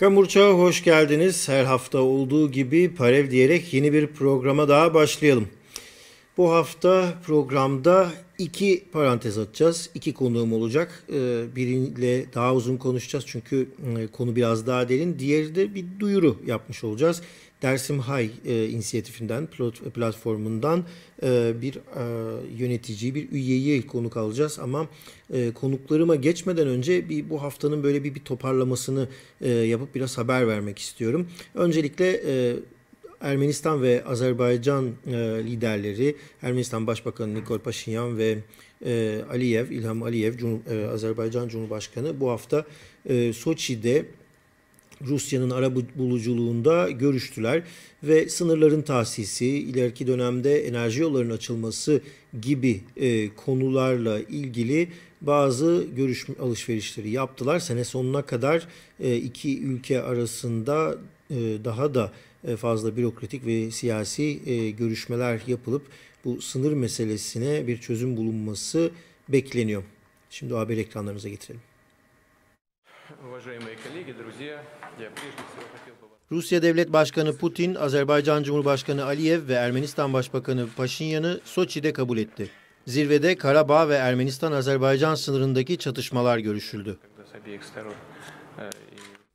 Kamurçağa hoş geldiniz. Her hafta olduğu gibi Parev diyerek yeni bir programa daha başlayalım. Bu hafta programda iki parantez açacağız. İki konuğum olacak. Ee, biriyle daha uzun konuşacağız çünkü e, konu biraz daha derin. Diğeri de bir duyuru yapmış olacağız. Dersim Hay e, inisiyatifinden, platformundan e, bir e, yöneticiyi, bir üyeyi konuk alacağız. Ama e, konuklarıma geçmeden önce bir bu haftanın böyle bir, bir toparlamasını e, yapıp biraz haber vermek istiyorum. Öncelikle e, Ermenistan ve Azerbaycan e, liderleri, Ermenistan Başbakanı Nikol Paşinyan ve e, Aliyev, İlham Aliyev, Cum e, Azerbaycan Cumhurbaşkanı bu hafta e, Soçi'de Rusya'nın ara buluculuğunda görüştüler ve sınırların tahsisi, ileriki dönemde enerji yollarının açılması gibi e, konularla ilgili bazı görüşme alışverişleri yaptılar. Sene sonuna kadar e, iki ülke arasında e, daha da e, fazla bürokratik ve siyasi e, görüşmeler yapılıp bu sınır meselesine bir çözüm bulunması bekleniyor. Şimdi haber ekranlarınıza getirelim. Rusya Devlet Başkanı Putin, Azerbaycan Cumhurbaşkanı Aliyev ve Ermenistan Başbakanı Paşinyan'ı Soçi'de kabul etti. Zirvede Karabağ ve Ermenistan-Azerbaycan sınırındaki çatışmalar görüşüldü.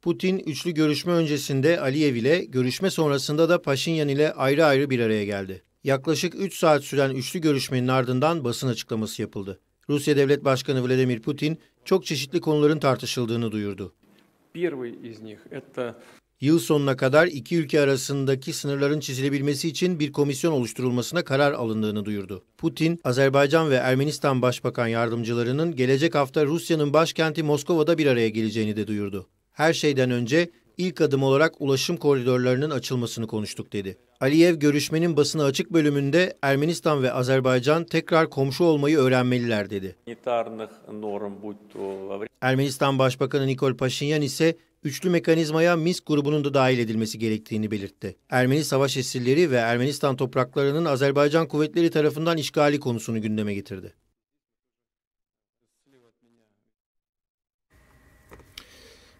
Putin üçlü görüşme öncesinde Aliyev ile, görüşme sonrasında da Paşinyan ile ayrı ayrı bir araya geldi. Yaklaşık 3 saat süren üçlü görüşmenin ardından basın açıklaması yapıldı. Rusya Devlet Başkanı Vladimir Putin çok çeşitli konuların tartışıldığını duyurdu. Yıl sonuna kadar iki ülke arasındaki sınırların çizilebilmesi için bir komisyon oluşturulmasına karar alındığını duyurdu. Putin, Azerbaycan ve Ermenistan Başbakan yardımcılarının gelecek hafta Rusya'nın başkenti Moskova'da bir araya geleceğini de duyurdu. Her şeyden önce ilk adım olarak ulaşım koridorlarının açılmasını konuştuk dedi. Aliyev görüşmenin basına açık bölümünde Ermenistan ve Azerbaycan tekrar komşu olmayı öğrenmeliler dedi. Ermenistan Başbakanı Nikol Paşinyan ise üçlü mekanizmaya Minsk grubunun da dahil edilmesi gerektiğini belirtti. Ermeni savaş esirleri ve Ermenistan topraklarının Azerbaycan kuvvetleri tarafından işgali konusunu gündeme getirdi.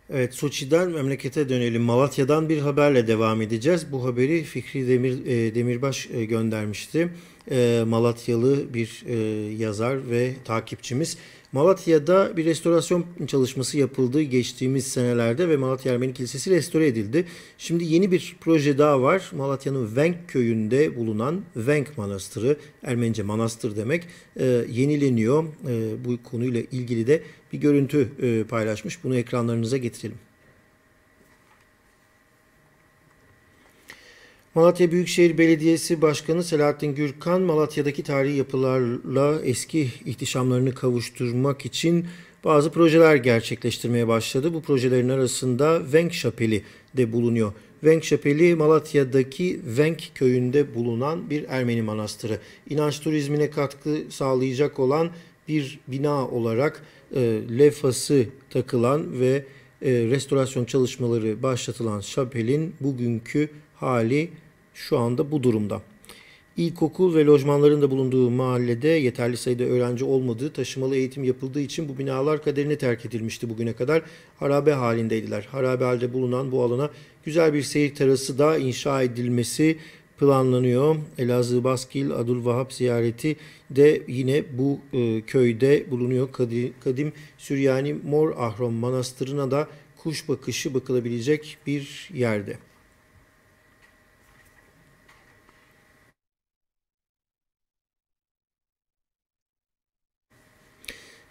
Evet, Soçi'den memlekete dönelim. Malatya'dan bir haberle devam edeceğiz. Bu haberi Fikri Demir e, Demirbaş e, göndermişti. E, Malatyalı bir e, yazar ve takipçimiz. Malatya'da bir restorasyon çalışması yapıldı geçtiğimiz senelerde ve Malatya Ermeni Kilisesi restore edildi. Şimdi yeni bir proje daha var. Malatya'nın Venk köyünde bulunan Venk Manastırı, Ermenice manastır demek, e, yenileniyor. E, bu konuyla ilgili de bir görüntü e, paylaşmış. Bunu ekranlarınıza getirelim. Malatya Büyükşehir Belediyesi Başkanı Selahattin Gürkan, Malatya'daki tarihi yapılarla eski ihtişamlarını kavuşturmak için bazı projeler gerçekleştirmeye başladı. Bu projelerin arasında Venk Şapeli de bulunuyor. Venk Şapeli Malatya'daki Venk köyünde bulunan bir Ermeni manastırı. İnanç turizmine katkı sağlayacak olan bir bina olarak e, levhası takılan ve e, restorasyon çalışmaları başlatılan şapelin bugünkü hali şu anda bu durumda. İlkokul ve lojmanların da bulunduğu mahallede yeterli sayıda öğrenci olmadığı, taşımalı eğitim yapıldığı için bu binalar kaderine terk edilmişti bugüne kadar. Harabe halindeydiler. Harabe halde bulunan bu alana güzel bir seyir terası da inşa edilmesi planlanıyor. Elazığ Baskil Adul Vahap ziyareti de yine bu e, köyde bulunuyor. Kadim, Kadim Süryani Mor Ahram Manastırı'na da kuş bakışı bakılabilecek bir yerde.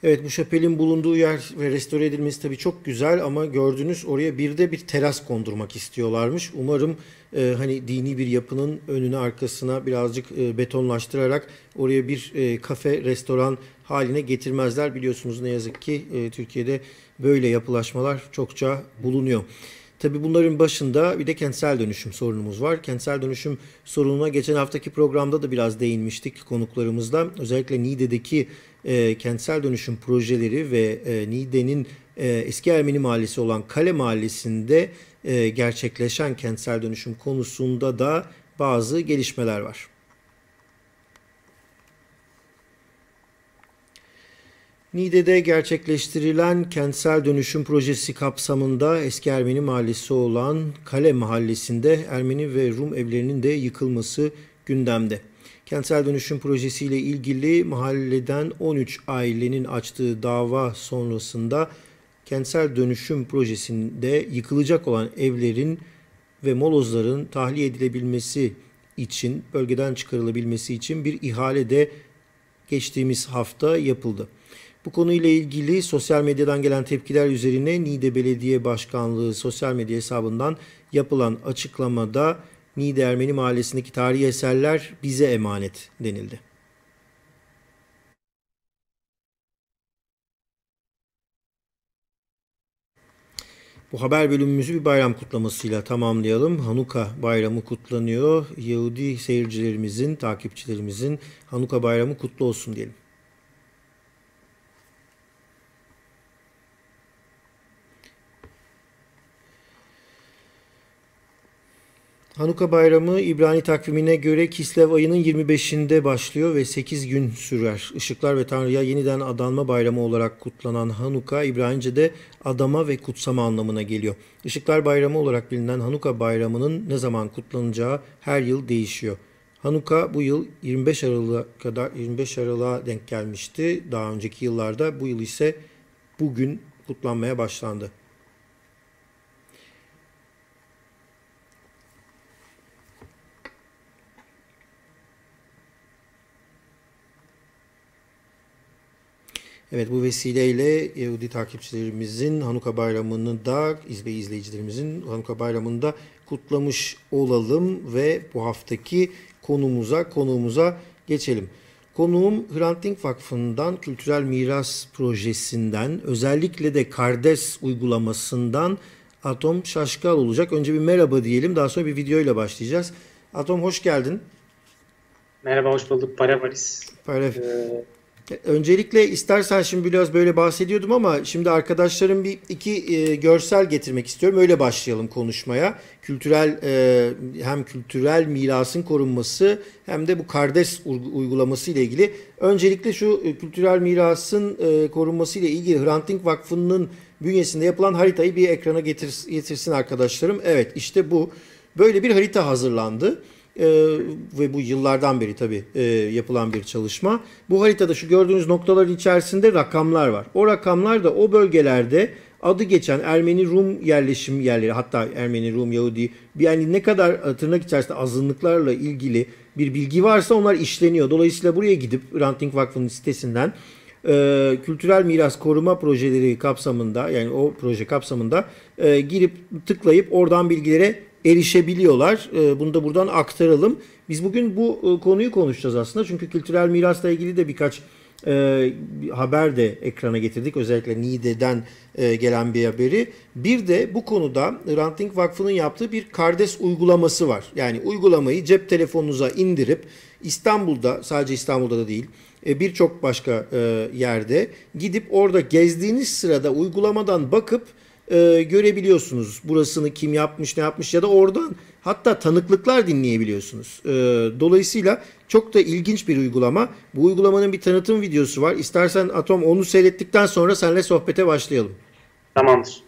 Evet bu şapelin bulunduğu yer ve restore edilmesi tabii çok güzel ama gördünüz oraya bir de bir teras kondurmak istiyorlarmış. Umarım e, hani dini bir yapının önüne arkasına birazcık e, betonlaştırarak oraya bir e, kafe, restoran haline getirmezler. Biliyorsunuz ne yazık ki e, Türkiye'de böyle yapılaşmalar çokça bulunuyor. Tabii bunların başında bir de kentsel dönüşüm sorunumuz var. Kentsel dönüşüm sorununa geçen haftaki programda da biraz değinmiştik konuklarımızla. Özellikle Niğde'deki e, kentsel dönüşüm projeleri ve e, Niğde'nin e, eski Ermeni mahallesi olan Kale Mahallesi'nde e, gerçekleşen kentsel dönüşüm konusunda da bazı gelişmeler var. Niğde'de gerçekleştirilen kentsel dönüşüm projesi kapsamında eski Ermeni mahallesi olan Kale Mahallesi'nde Ermeni ve Rum evlerinin de yıkılması gündemde. Kentsel dönüşüm projesiyle ilgili mahalleden 13 ailenin açtığı dava sonrasında kentsel dönüşüm projesinde yıkılacak olan evlerin ve molozların tahliye edilebilmesi için, bölgeden çıkarılabilmesi için bir ihale de geçtiğimiz hafta yapıldı. Bu konuyla ilgili sosyal medyadan gelen tepkiler üzerine Niğde Belediye Başkanlığı sosyal medya hesabından yapılan açıklamada Niğde Ermeni Mahallesi'ndeki tarihi eserler bize emanet denildi. Bu haber bölümümüzü bir bayram kutlamasıyla tamamlayalım. Hanuka bayramı kutlanıyor. Yahudi seyircilerimizin, takipçilerimizin Hanuka bayramı kutlu olsun diyelim. Hanuka Bayramı İbrani takvimine göre Kislev ayının 25'inde başlıyor ve 8 gün sürer. Işıklar ve Tanrı'ya yeniden adanma bayramı olarak kutlanan Hanuka İbranice'de adama ve kutsama anlamına geliyor. Işıklar Bayramı olarak bilinen Hanuka Bayramı'nın ne zaman kutlanacağı her yıl değişiyor. Hanuka bu yıl 25 Aralık'a kadar 25 Aralık'a denk gelmişti daha önceki yıllarda. Bu yıl ise bugün kutlanmaya başlandı. Evet bu vesileyle Yahudi takipçilerimizin Hanuka Bayramı'nı da ve izleyicilerimizin Hanuka Bayramı'nı da kutlamış olalım ve bu haftaki konumuza konuğumuza geçelim. Konuğum Hrant Dink Vakfı'ndan Kültürel Miras Projesi'nden özellikle de Kardes uygulamasından Atom Şaşkal olacak. Önce bir merhaba diyelim daha sonra bir videoyla başlayacağız. Atom hoş geldin. Merhaba hoş bulduk. Paravaris. Paraf. Ee, Öncelikle istersen şimdi biraz böyle bahsediyordum ama şimdi arkadaşlarım bir iki e, görsel getirmek istiyorum. Öyle başlayalım konuşmaya. Kültürel e, hem kültürel mirasın korunması hem de bu kardeş uygulaması ile ilgili. Öncelikle şu e, kültürel mirasın e, korunması ile ilgili Hrant Dink Vakfı'nın bünyesinde yapılan haritayı bir ekrana getir, getirsin arkadaşlarım. Evet işte bu. Böyle bir harita hazırlandı e, ve bu yıllardan beri tabii e, yapılan bir çalışma. Bu haritada şu gördüğünüz noktaların içerisinde rakamlar var. O rakamlar da o bölgelerde adı geçen Ermeni Rum yerleşim yerleri hatta Ermeni Rum Yahudi yani ne kadar e, tırnak içerisinde azınlıklarla ilgili bir bilgi varsa onlar işleniyor. Dolayısıyla buraya gidip Ranting Vakfı'nın sitesinden e, kültürel miras koruma projeleri kapsamında yani o proje kapsamında e, girip tıklayıp oradan bilgilere erişebiliyorlar. Ee, bunu da buradan aktaralım. Biz bugün bu e, konuyu konuşacağız aslında. Çünkü kültürel mirasla ilgili de birkaç e, haber de ekrana getirdik. Özellikle Niğde'den e, gelen bir haberi. Bir de bu konuda Ranting Vakfı'nın yaptığı bir kardes uygulaması var. Yani uygulamayı cep telefonunuza indirip İstanbul'da sadece İstanbul'da da değil birçok başka yerde gidip orada gezdiğiniz sırada uygulamadan bakıp e, görebiliyorsunuz. Burasını kim yapmış ne yapmış ya da oradan hatta tanıklıklar dinleyebiliyorsunuz. E, dolayısıyla çok da ilginç bir uygulama. Bu uygulamanın bir tanıtım videosu var. İstersen Atom onu seyrettikten sonra seninle sohbete başlayalım. Tamamdır.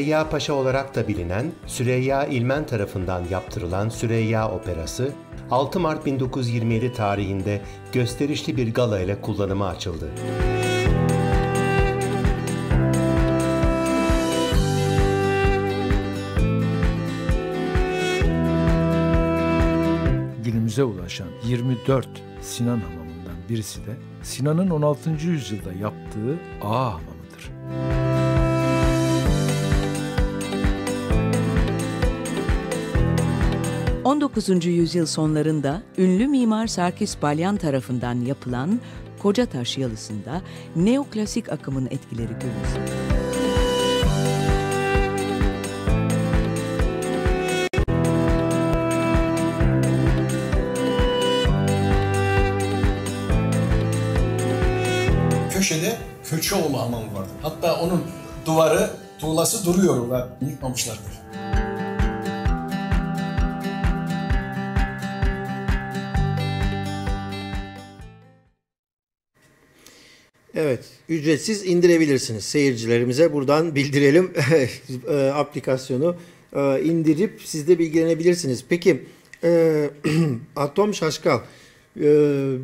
Süreyya Paşa olarak da bilinen Süreyya İlmen tarafından yaptırılan Süreyya Operası 6 Mart 1927 tarihinde gösterişli bir gala ile kullanıma açıldı. Günümüze ulaşan 24 Sinan hamamından birisi de Sinan'ın 16. yüzyılda yaptığı Ağa hamamıdır. 19. yüzyıl sonlarında ünlü mimar Sarkis Balyan tarafından yapılan Kocataş Yalısı'nda neoklasik akımın etkileri görülür. köşede Köçeoğlu hamamı vardı. Hatta onun duvarı, tuğlası duruyor ve yıkmamışlar Evet, ücretsiz indirebilirsiniz seyircilerimize. Buradan bildirelim e, aplikasyonu e, indirip siz de bilgilenebilirsiniz. Peki, e, Atom Şaşkal, e,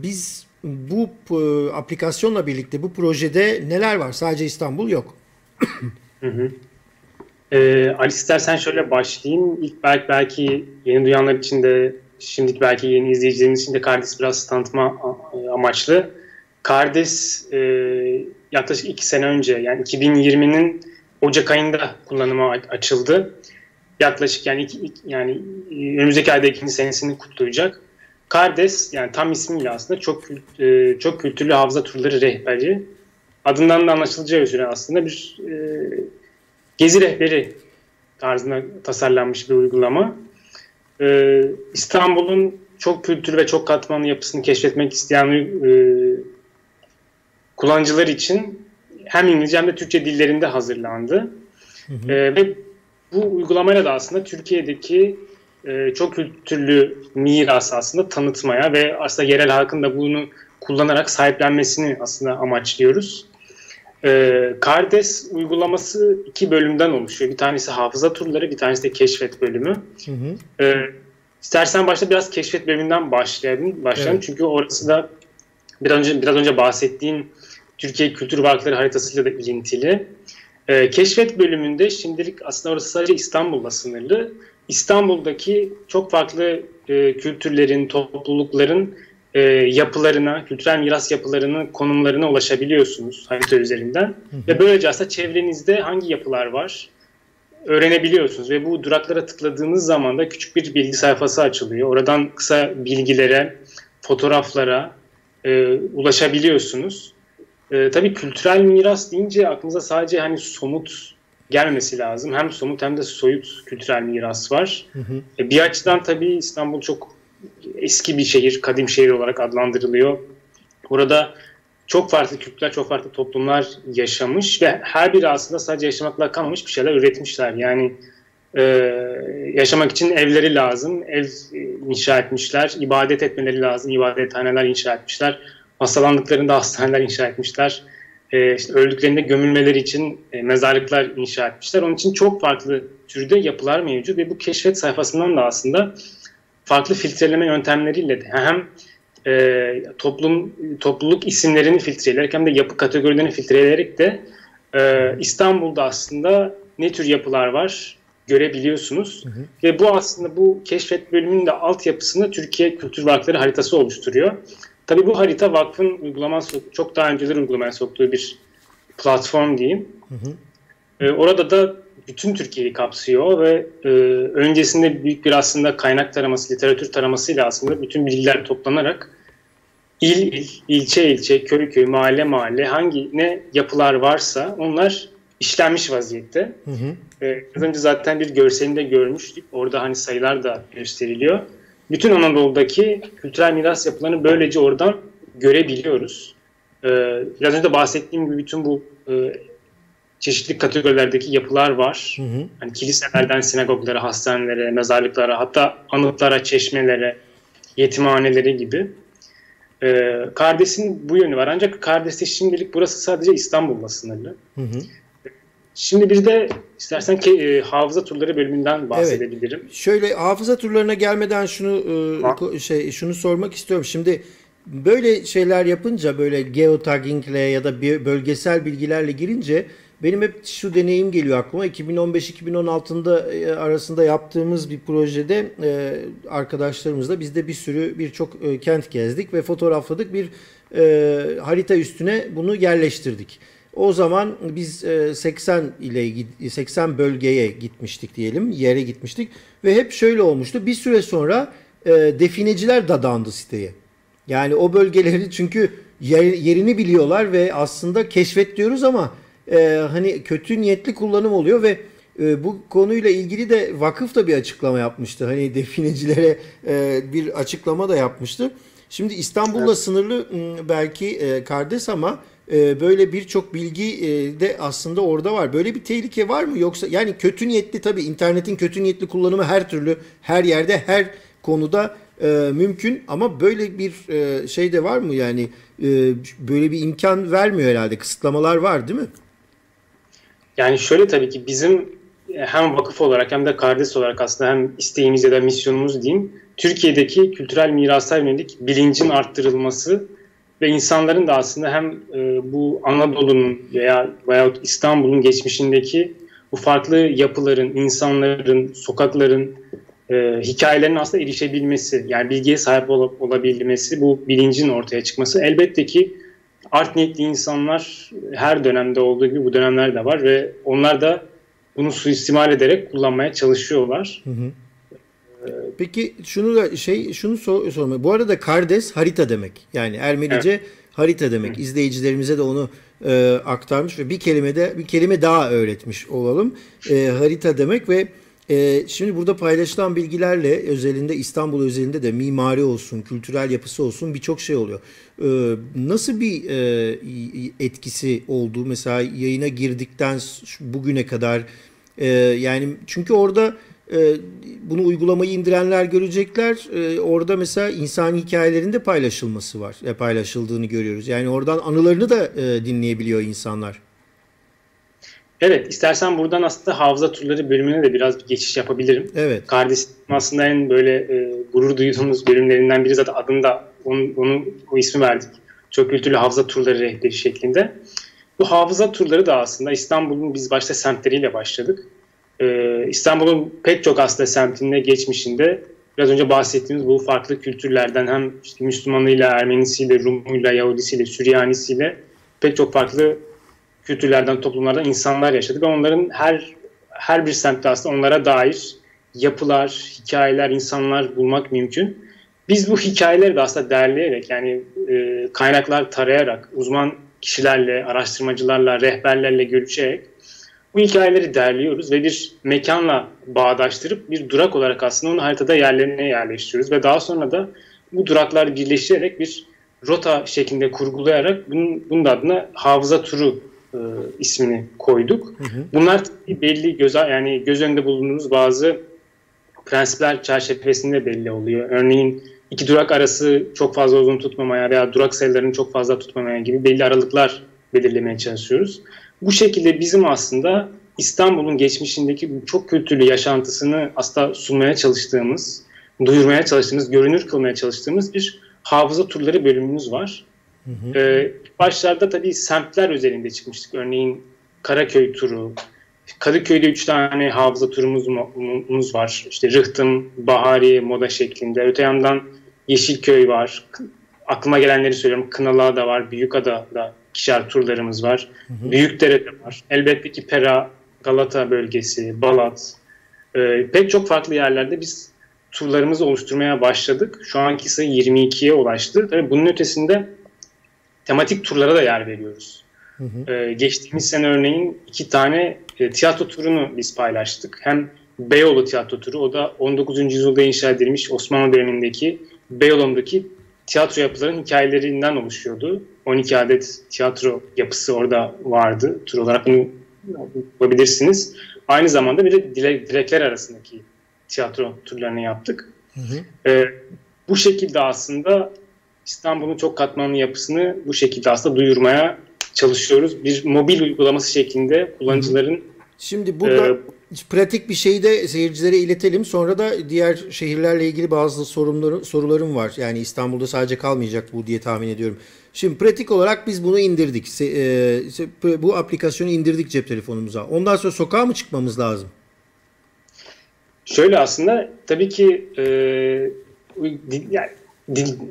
biz bu e, aplikasyonla birlikte bu projede neler var? Sadece İstanbul yok. Ee, Ali istersen şöyle başlayayım. İlk belki belki yeni duyanlar için de şimdiki belki yeni izleyicilerimiz için de Kardes biraz tanıtma amaçlı. Kardes e, yaklaşık iki sene önce yani 2020'nin Ocak ayında kullanıma açıldı. Yaklaşık yani iki, yani e, önümüzdeki ayda ikinci senesini kutlayacak. Kardes yani tam ismiyle aslında çok e, çok kültürlü hafıza turları rehberi. Adından da anlaşılacağı üzere aslında bir e, gezi rehberi tarzında tasarlanmış bir uygulama. Ee, İstanbul'un çok kültürlü ve çok katmanlı yapısını keşfetmek isteyen e, kullanıcılar için hem İngilizce hem de Türkçe dillerinde hazırlandı. Ee, ve bu uygulamayla da aslında Türkiye'deki e, çok kültürlü miras aslında tanıtmaya ve aslında yerel halkın da bunu kullanarak sahiplenmesini aslında amaçlıyoruz. Ee, Kardes uygulaması iki bölümden oluşuyor. Bir tanesi hafıza turları, bir tanesi de keşfet bölümü. Hı hı. Ee, istersen başta biraz keşfet bölümünden başlayalım. Başlayalım Evet. çünkü orası da biraz önce biraz önce bahsettiğin Türkiye Kültür Varlıkları haritasıyla da ilintili. Ee, keşfet bölümünde şimdilik aslında orası sadece İstanbul'la sınırlı. İstanbul'daki çok farklı e, kültürlerin, toplulukların e, yapılarına, kültürel miras yapılarının konumlarına ulaşabiliyorsunuz harita üzerinden. Ve böylece aslında çevrenizde hangi yapılar var öğrenebiliyorsunuz. Ve bu duraklara tıkladığınız zaman da küçük bir bilgi sayfası açılıyor. Oradan kısa bilgilere, fotoğraflara e, ulaşabiliyorsunuz. E, tabii kültürel miras deyince aklınıza sadece hani somut gelmesi lazım. Hem somut hem de soyut kültürel miras var. E, bir açıdan tabii İstanbul çok eski bir şehir, kadim şehir olarak adlandırılıyor. Orada çok farklı kültürler, çok farklı toplumlar yaşamış ve her biri aslında sadece yaşamakla kalmamış bir şeyler üretmişler. Yani e, yaşamak için evleri lazım, ev e, inşa etmişler, ibadet etmeleri lazım, ibadethaneler inşa etmişler, hastalandıklarında hastaneler inşa etmişler, e, işte öldüklerinde gömülmeleri için e, mezarlıklar inşa etmişler. Onun için çok farklı türde yapılar mevcut ve bu keşfet sayfasından da aslında farklı filtreleme yöntemleriyle de hem e, toplum topluluk isimlerini filtreleyerek hem de yapı kategorilerini filtreleyerek de e, İstanbul'da aslında ne tür yapılar var görebiliyorsunuz. Ve bu aslında bu keşfet bölümünün de altyapısını Türkiye Kültür Varlıkları haritası oluşturuyor. Tabii bu harita vakfın uygulama çok daha önceleri uygulamaya soktuğu bir platform diyeyim. E, orada da bütün Türkiye'yi kapsıyor ve e, öncesinde büyük bir aslında kaynak taraması, literatür taramasıyla aslında bütün bilgiler toplanarak il il, ilçe ilçe, köy köy, mahalle mahalle hangi ne yapılar varsa onlar işlenmiş vaziyette. Hı hı. E, az önce zaten bir görselinde görmüştük. Orada hani sayılar da gösteriliyor. Bütün Anadolu'daki kültürel miras yapılarını böylece oradan görebiliyoruz. E, biraz önce de bahsettiğim gibi bütün bu e, çeşitli kategorilerdeki yapılar var. Hı hı. Hani kiliselerden sinagoglara, hastanelere, mezarlıklara, hatta anıtlara, çeşmelere, yetimhanelere gibi. Ee, Kardes'in bu yönü var. Ancak Kardes'te şimdilik burası sadece İstanbul'la sınırlı. Hı hı. Şimdi bir de istersen ki, e, hafıza turları bölümünden bahsedebilirim. Şöyle hafıza turlarına gelmeden şunu e, şey şunu sormak istiyorum. Şimdi böyle şeyler yapınca böyle geotagging'le ya da bir bölgesel bilgilerle girince benim hep şu deneyim geliyor aklıma. 2015-2016'da e, arasında yaptığımız bir projede e, arkadaşlarımızla biz de bir sürü birçok e, kent gezdik ve fotoğrafladık. Bir harita üstüne bunu yerleştirdik. O zaman biz 80 ile 80 bölgeye gitmiştik diyelim, yere gitmiştik ve hep şöyle olmuştu. Bir süre sonra defineciler dadandı siteye. Yani o bölgeleri çünkü yerini biliyorlar ve aslında keşfet diyoruz ama hani kötü niyetli kullanım oluyor ve bu konuyla ilgili de vakıf da bir açıklama yapmıştı. Hani definecilere bir açıklama da yapmıştı. Şimdi İstanbul'la evet. sınırlı belki kardeş ama böyle birçok bilgi de aslında orada var. Böyle bir tehlike var mı yoksa yani kötü niyetli tabii internetin kötü niyetli kullanımı her türlü her yerde her konuda mümkün ama böyle bir şey de var mı yani böyle bir imkan vermiyor herhalde kısıtlamalar var değil mi? Yani şöyle tabii ki bizim hem vakıf olarak hem de kardeş olarak aslında hem isteğimiz ya da misyonumuz diyeyim Türkiye'deki kültürel mirasa yönelik bilincin arttırılması ve insanların da aslında hem e, bu Anadolu'nun veya veyahut İstanbul'un geçmişindeki bu farklı yapıların, insanların, sokakların e, hikayelerinin aslında erişebilmesi, yani bilgiye sahip ol, olabilmesi, bu bilincin ortaya çıkması. Elbette ki art niyetli insanlar her dönemde olduğu gibi bu dönemler de var ve onlar da bunu suistimal ederek kullanmaya çalışıyorlar. Hı hı. Peki şunu da şey şunu sor, sorma. Bu arada kardes harita demek. Yani Ermenice evet. harita demek. Hı. İzleyicilerimize de onu e, aktarmış ve bir kelime de bir kelime daha öğretmiş olalım. E, harita demek ve e, şimdi burada paylaşılan bilgilerle özelinde İstanbul özelinde de mimari olsun, kültürel yapısı olsun birçok şey oluyor. E, nasıl bir e, etkisi oldu mesela yayına girdikten bugüne kadar? E, yani çünkü orada bunu uygulamayı indirenler görecekler. E, orada mesela insan hikayelerinde paylaşılması var. Paylaşıldığını görüyoruz. Yani oradan anılarını da e, dinleyebiliyor insanlar. Evet, istersen buradan aslında hafıza turları bölümüne de biraz bir geçiş yapabilirim. Evet. Kardeşim aslında en böyle e, gurur duyduğumuz bölümlerinden biri zaten adında onun, onun o ismi verdik. Çok kültürlü hafıza turları rehberi şeklinde. Bu hafıza turları da aslında İstanbul'un biz başta semtleriyle başladık e, İstanbul'un pek çok aslında semtinde, geçmişinde biraz önce bahsettiğimiz bu farklı kültürlerden hem işte Müslümanıyla, Ermenisiyle, Rumuyla, Yahudisiyle, Süryanisiyle pek çok farklı kültürlerden, toplumlardan insanlar yaşadık ve onların her her bir semtte aslında onlara dair yapılar, hikayeler, insanlar bulmak mümkün. Biz bu hikayeleri de aslında derleyerek yani e, kaynaklar tarayarak, uzman kişilerle, araştırmacılarla, rehberlerle görüşerek bu hikayeleri derliyoruz ve bir mekanla bağdaştırıp bir durak olarak aslında onu haritada yerlerine yerleştiriyoruz ve daha sonra da bu duraklar birleştirerek bir rota şeklinde kurgulayarak bunun, bunun adına hafıza turu e, ismini koyduk. Hı hı. Bunlar belli göz yani göz önünde bulunduğumuz bazı prensipler çerçevesinde belli oluyor. Örneğin iki durak arası çok fazla uzun tutmamaya veya durak sayılarını çok fazla tutmamaya gibi belli aralıklar belirlemeye çalışıyoruz. Bu şekilde bizim aslında İstanbul'un geçmişindeki bu çok kültürlü yaşantısını aslında sunmaya çalıştığımız, duyurmaya çalıştığımız, görünür kılmaya çalıştığımız bir hafıza turları bölümümüz var. Hı hı. Ee, başlarda tabii semtler özelinde çıkmıştık. Örneğin Karaköy turu, Kadıköy'de üç tane hafıza turumuz var. İşte Rıhtım, Bahari, Moda şeklinde. Öte yandan Yeşilköy var. Aklıma gelenleri söylüyorum. Kınalığa da var, Büyükada da ikişer turlarımız var. Hı hı. Büyükdere'de var. Elbette ki Pera, Galata bölgesi, Balat, e, pek çok farklı yerlerde biz turlarımızı oluşturmaya başladık. Şu anki sayı 22'ye ulaştı. Tabii bunun ötesinde tematik turlara da yer veriyoruz. Hı hı. Ee, geçtiğimiz sene örneğin iki tane e, tiyatro turunu biz paylaştık. Hem Beyoğlu tiyatro turu, o da 19. yüzyılda inşa edilmiş Osmanlı dönemindeki Beyoğlu'ndaki tiyatro yapılarının hikayelerinden oluşuyordu. 12 adet tiyatro yapısı orada vardı. Tur olarak bunu yapabilirsiniz. Aynı zamanda bir de direk, direkler arasındaki tiyatro turlarını yaptık. Hı hı. Ee, bu şekilde aslında İstanbul'un çok katmanlı yapısını bu şekilde aslında duyurmaya çalışıyoruz. Bir mobil uygulaması şeklinde kullanıcıların Şimdi burada e, pratik bir şeyi de seyircilere iletelim. Sonra da diğer şehirlerle ilgili bazı sorunları, sorularım var. Yani İstanbul'da sadece kalmayacak bu diye tahmin ediyorum. Şimdi pratik olarak biz bunu indirdik. E, bu aplikasyonu indirdik cep telefonumuza. Ondan sonra sokağa mı çıkmamız lazım? Şöyle aslında tabii ki e, yani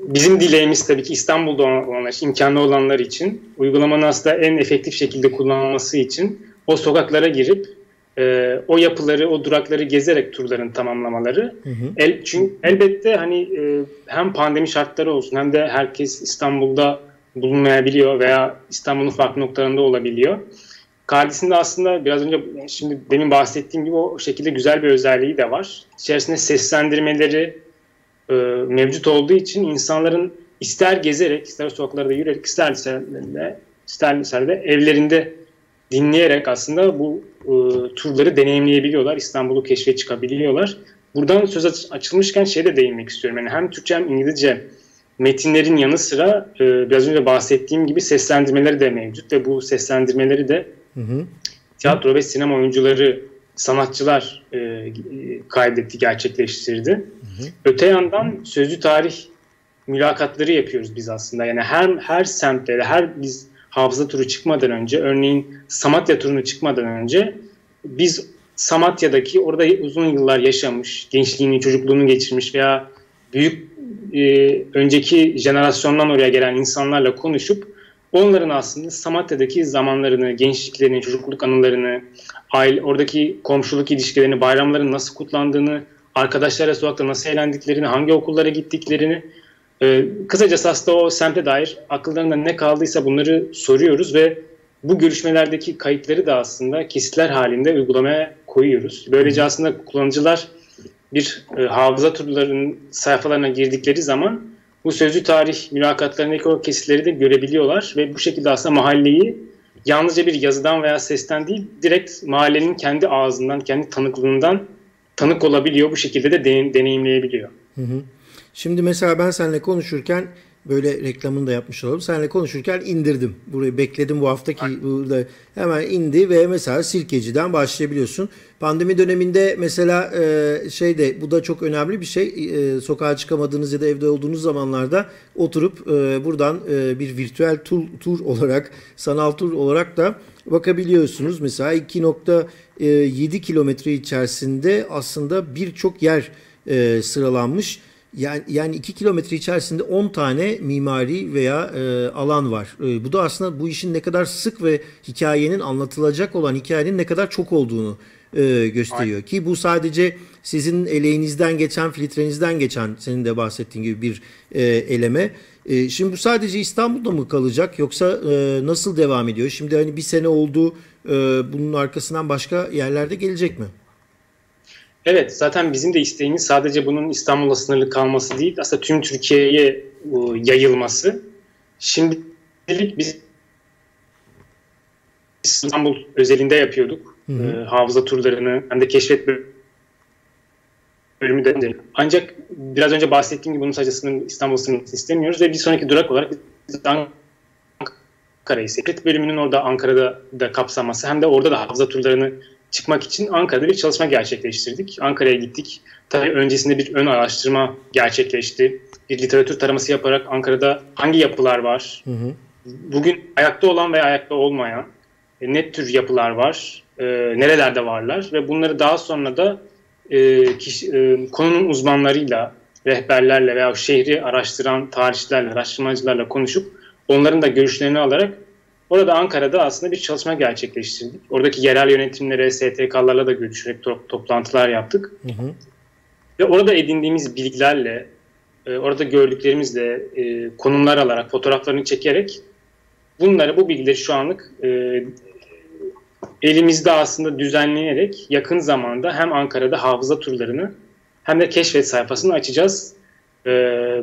bizim dileğimiz tabii ki İstanbul'da olanlar, imkanlı olanlar için uygulamanın aslında en efektif şekilde kullanılması için o sokaklara girip e, o yapıları, o durakları gezerek turların tamamlamaları. Hı hı. El, çünkü elbette hani e, hem pandemi şartları olsun hem de herkes İstanbul'da bulunmayabiliyor veya İstanbul'un farklı noktalarında olabiliyor. Kardis'in aslında biraz önce şimdi demin bahsettiğim gibi o şekilde güzel bir özelliği de var. İçerisinde seslendirmeleri e, mevcut olduğu için insanların ister gezerek, ister sokaklarda yürüyerek, ister de, ister de evlerinde dinleyerek aslında bu e, turları deneyimleyebiliyorlar. İstanbul'u keşfe çıkabiliyorlar. Buradan söz açılmışken şeye de değinmek istiyorum. Yani hem Türkçe hem İngilizce metinlerin yanı sıra e, biraz önce bahsettiğim gibi seslendirmeleri de mevcut ve bu seslendirmeleri de hı hı. tiyatro ve sinema oyuncuları, sanatçılar e, kaydetti, gerçekleştirdi. Hı hı. Öte yandan sözlü tarih mülakatları yapıyoruz biz aslında. Yani her her semtte, her biz hafıza turu çıkmadan önce, örneğin Samatya turunu çıkmadan önce biz Samatya'daki orada uzun yıllar yaşamış, gençliğini, çocukluğunu geçirmiş veya büyük e, önceki jenerasyondan oraya gelen insanlarla konuşup onların aslında Samatya'daki zamanlarını, gençliklerini, çocukluk anılarını, aile, oradaki komşuluk ilişkilerini, bayramların nasıl kutlandığını, arkadaşlarla sokakta nasıl eğlendiklerini, hangi okullara gittiklerini, e, kısacası aslında o semte dair akıllarında ne kaldıysa bunları soruyoruz ve bu görüşmelerdeki kayıtları da aslında kesitler halinde uygulamaya koyuyoruz. Böylece aslında kullanıcılar bir e, hafıza turlarının sayfalarına girdikleri zaman bu sözlü tarih mülakatlarındaki o kesitleri de görebiliyorlar ve bu şekilde aslında mahalleyi yalnızca bir yazıdan veya sesten değil direkt mahallenin kendi ağzından, kendi tanıklığından tanık olabiliyor. Bu şekilde de deneyimleyebiliyor. Hı hı. Şimdi mesela ben seninle konuşurken böyle reklamını da yapmış olalım. Seninle konuşurken indirdim. Burayı bekledim bu haftaki burada hemen indi ve mesela Sirkeci'den başlayabiliyorsun. Pandemi döneminde mesela e, şey de bu da çok önemli bir şey. E, sokağa çıkamadığınız ya da evde olduğunuz zamanlarda oturup e, buradan e, bir virtüel tur, tur olarak sanal tur olarak da bakabiliyorsunuz. Mesela 2.7 kilometre içerisinde aslında birçok yer e, sıralanmış yani, yani 2 kilometre içerisinde 10 tane mimari veya e, alan var. E, bu da aslında bu işin ne kadar sık ve hikayenin anlatılacak olan hikayenin ne kadar çok olduğunu e, gösteriyor. Aynen. Ki bu sadece sizin eleğinizden geçen, filtrenizden geçen senin de bahsettiğin gibi bir e, eleme. E, şimdi bu sadece İstanbul'da mı kalacak yoksa e, nasıl devam ediyor? Şimdi hani bir sene oldu e, bunun arkasından başka yerlerde gelecek mi? Evet zaten bizim de isteğimiz sadece bunun İstanbul'la sınırlı kalması değil aslında tüm Türkiye'ye yayılması. Şimdilik biz İstanbul özelinde yapıyorduk. Hı hı. E, hafıza turlarını hem de keşfet bölümü de. Ancak biraz önce bahsettiğim gibi bunun sadece sınır, İstanbul sınırını istemiyoruz ve bir sonraki durak olarak biz Ankara'yı sekret bölümünün orada Ankara'da da kapsaması hem de orada da hafıza turlarını çıkmak için Ankara'da bir çalışma gerçekleştirdik. Ankara'ya gittik. Tabii öncesinde bir ön araştırma gerçekleşti. Bir literatür taraması yaparak Ankara'da hangi yapılar var? Hı hı. Bugün ayakta olan veya ayakta olmayan e, ne tür yapılar var? E, nerelerde varlar? Ve bunları daha sonra da e, kişi, e, konunun uzmanlarıyla, rehberlerle veya şehri araştıran tarihçilerle, araştırmacılarla konuşup onların da görüşlerini alarak Orada Ankara'da aslında bir çalışma gerçekleştirdik. Oradaki yerel yönetimlere, STK'larla da görüşerek to- toplantılar yaptık. Hı hı. Ve orada edindiğimiz bilgilerle, e, orada gördüklerimizle e, konumlar alarak, fotoğraflarını çekerek bunları, bu bilgileri şu anlık e, elimizde aslında düzenleyerek yakın zamanda hem Ankara'da hafıza turlarını hem de keşfet sayfasını açacağız. E,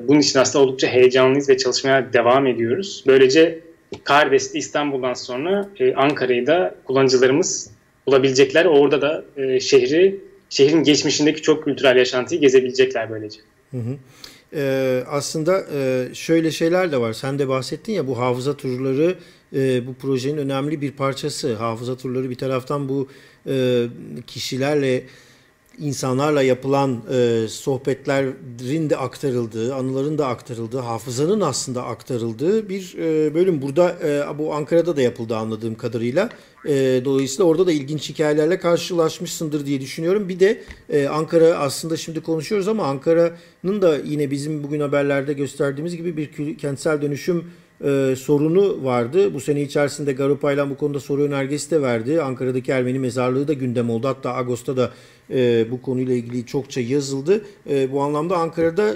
bunun için aslında oldukça heyecanlıyız ve çalışmaya devam ediyoruz. Böylece Kardes'te İstanbul'dan sonra e, Ankara'yı da kullanıcılarımız bulabilecekler. Orada da e, şehri, şehrin geçmişindeki çok kültürel yaşantıyı gezebilecekler böylece. Hı hı. Ee, aslında e, şöyle şeyler de var. Sen de bahsettin ya bu hafıza turları e, bu projenin önemli bir parçası. Hafıza turları bir taraftan bu e, kişilerle insanlarla yapılan e, sohbetlerin de aktarıldığı, anıların da aktarıldığı, hafızanın aslında aktarıldığı bir e, bölüm. Burada e, bu Ankara'da da yapıldı anladığım kadarıyla. E, dolayısıyla orada da ilginç hikayelerle karşılaşmışsındır diye düşünüyorum. Bir de e, Ankara aslında şimdi konuşuyoruz ama Ankara'nın da yine bizim bugün haberlerde gösterdiğimiz gibi bir kentsel dönüşüm e, sorunu vardı. Bu sene içerisinde Garopaylan bu konuda soru önergesi de verdi. Ankara'daki Ermeni mezarlığı da gündem oldu. Hatta Ağustos'ta da e, bu konuyla ilgili çokça yazıldı. E, bu anlamda Ankara'da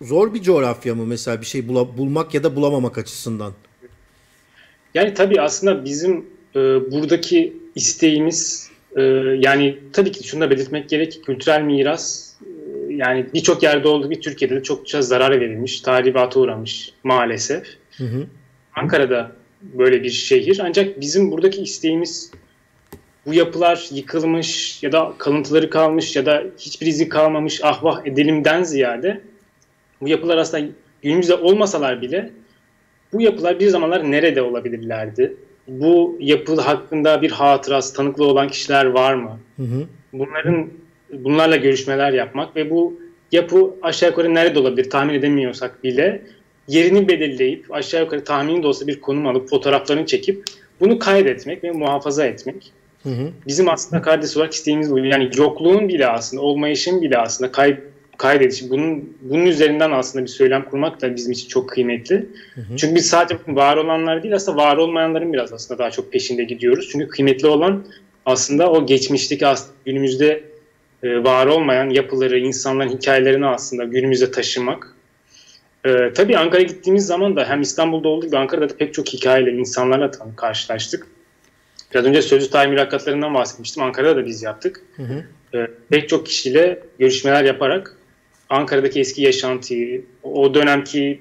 zor bir coğrafya mı mesela bir şey bula, bulmak ya da bulamamak açısından? Yani tabii aslında bizim e, buradaki isteğimiz e, yani tabii ki şunu da belirtmek gerek kültürel miras e, yani birçok yerde olduğu gibi Türkiye'de de çokça zarar verilmiş, tahribata uğramış maalesef. Hı hı. Ankara'da böyle bir şehir ancak bizim buradaki isteğimiz bu yapılar yıkılmış ya da kalıntıları kalmış ya da hiçbir izi kalmamış ahvah edelimden ziyade bu yapılar aslında günümüzde olmasalar bile bu yapılar bir zamanlar nerede olabilirlerdi? Bu yapı hakkında bir hatırası, tanıklı olan kişiler var mı? Hı hı. Bunların bunlarla görüşmeler yapmak ve bu yapı aşağı yukarı nerede olabilir tahmin edemiyorsak bile yerini belirleyip aşağı yukarı tahmini de olsa bir konum alıp fotoğraflarını çekip bunu kaydetmek ve muhafaza etmek. Hı hı. Bizim aslında kardeş olarak isteğimiz bu. Yani yokluğun bile aslında, olmayışın bile aslında kay, kaydediş. Bunun, bunun üzerinden aslında bir söylem kurmak da bizim için çok kıymetli. Hı hı. Çünkü biz sadece var olanlar değil aslında var olmayanların biraz aslında daha çok peşinde gidiyoruz. Çünkü kıymetli olan aslında o geçmişteki aslında günümüzde e, var olmayan yapıları, insanların hikayelerini aslında günümüze taşımak. E, tabii Ankara'ya gittiğimiz zaman da hem İstanbul'da olduğu gibi Ankara'da da pek çok hikayeyle, insanlarla karşılaştık. Biraz önce sözlü tarih mülakatlarından bahsetmiştim. Ankara'da da biz yaptık. Hı hı. E, pek çok kişiyle görüşmeler yaparak Ankara'daki eski yaşantıyı, o dönemki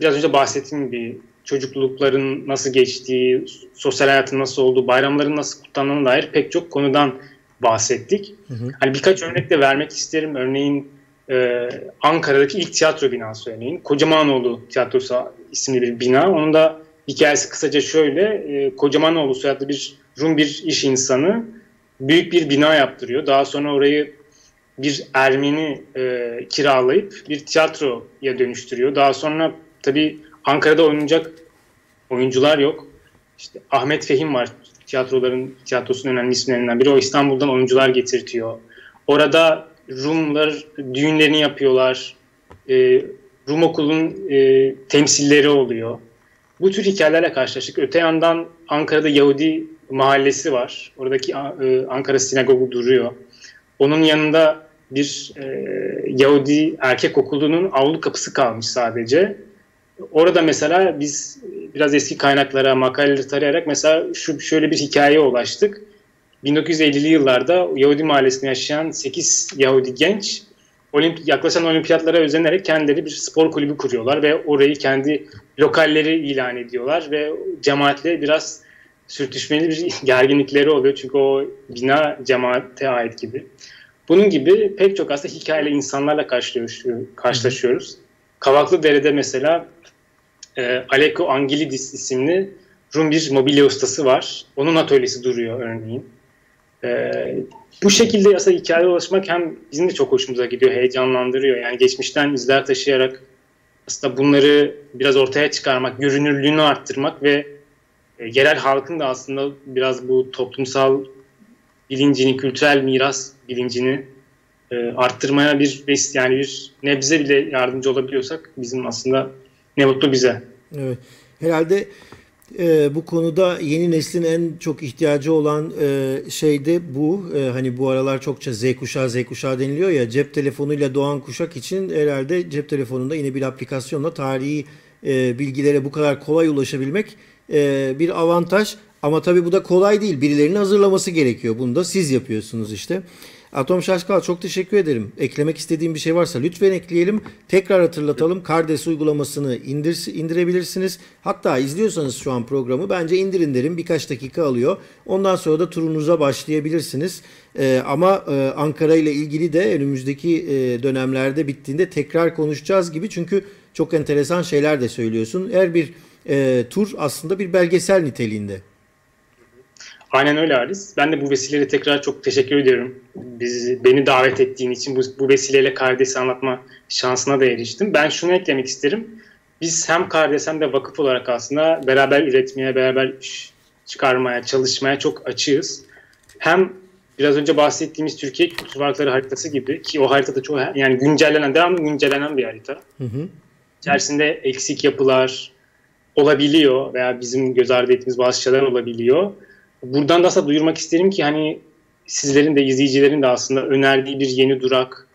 biraz önce bahsettiğim bir çocuklukların nasıl geçtiği, sosyal hayatın nasıl olduğu, bayramların nasıl kutlandığına dair pek çok konudan bahsettik. Hı hı. Hani birkaç örnek de vermek isterim. Örneğin e, Ankara'daki ilk tiyatro binası örneğin. Kocamanoğlu Tiyatrosu isimli bir bina. Onun da hikayesi kısaca şöyle. E, Kocamanoğlu soyadlı bir Rum bir iş insanı büyük bir bina yaptırıyor. Daha sonra orayı bir Ermeni e, kiralayıp bir tiyatroya dönüştürüyor. Daha sonra tabii Ankara'da oynayacak oyuncular yok. İşte Ahmet Fehim var tiyatroların tiyatrosunun önemli isimlerinden biri. O İstanbul'dan oyuncular getirtiyor. Orada Rumlar düğünlerini yapıyorlar. E, Rum okulun e, temsilleri oluyor. Bu tür hikayelerle karşılaştık. Öte yandan Ankara'da Yahudi mahallesi var. Oradaki e, Ankara sinagogu duruyor. Onun yanında bir e, Yahudi erkek okulunun avlu kapısı kalmış sadece. Orada mesela biz biraz eski kaynaklara, makaleleri tarayarak mesela şu şöyle bir hikayeye ulaştık. 1950'li yıllarda Yahudi mahallesinde yaşayan 8 Yahudi genç olimp yaklaşan olimpiyatlara özenerek kendileri bir spor kulübü kuruyorlar ve orayı kendi lokalleri ilan ediyorlar ve cemaatle biraz sürtüşmeli bir gerginlikleri oluyor çünkü o bina cemaate ait gibi. Bunun gibi pek çok aslında hikayeyle insanlarla karşılaşıyoruz. Kavaklı Dere'de mesela e, Aleko Angelidis isimli Rum bir mobilya ustası var. Onun atölyesi duruyor örneğin. E, bu şekilde aslında hikayeye ulaşmak hem bizim de çok hoşumuza gidiyor, heyecanlandırıyor. Yani geçmişten izler taşıyarak aslında bunları biraz ortaya çıkarmak, görünürlüğünü arttırmak ve e, yerel halkın da aslında biraz bu toplumsal bilincini, kültürel miras bilincini e, arttırmaya bir yani bir nebze bile yardımcı olabiliyorsak bizim aslında ne mutlu bize. Evet. Herhalde e, bu konuda yeni neslin en çok ihtiyacı olan e, şey de bu. E, hani bu aralar çokça Z kuşağı Z kuşağı deniliyor ya cep telefonuyla doğan kuşak için herhalde cep telefonunda yine bir aplikasyonla tarihi e, bilgilere bu kadar kolay ulaşabilmek e, bir avantaj. Ama tabii bu da kolay değil. Birilerinin hazırlaması gerekiyor. Bunu da siz yapıyorsunuz işte. Atom Şaşkal çok teşekkür ederim. Eklemek istediğim bir şey varsa lütfen ekleyelim. Tekrar hatırlatalım. Kardes uygulamasını indir, indirebilirsiniz. Hatta izliyorsanız şu an programı bence indirin derim. Birkaç dakika alıyor. Ondan sonra da turunuza başlayabilirsiniz. Ee, ama e, Ankara ile ilgili de önümüzdeki e, dönemlerde bittiğinde tekrar konuşacağız gibi. Çünkü çok enteresan şeyler de söylüyorsun. Her bir e, tur aslında bir belgesel niteliğinde. Aynen öyle Halis. Ben de bu vesileyle tekrar çok teşekkür ediyorum. Bizi, beni davet ettiğin için bu, bu vesileyle Kardes'i anlatma şansına da eriştim. Ben şunu eklemek isterim. Biz hem Kardes hem de vakıf olarak aslında beraber üretmeye, beraber çıkarmaya, çalışmaya çok açığız. Hem biraz önce bahsettiğimiz Türkiye Kültür Varlıkları haritası gibi ki o haritada çok yani güncellenen, devamlı güncellenen bir harita. Hı hı. İçerisinde eksik yapılar olabiliyor veya bizim göz ardı ettiğimiz bazı şeyler olabiliyor. Buradan da aslında duyurmak isterim ki hani sizlerin de izleyicilerin de aslında önerdiği bir yeni durak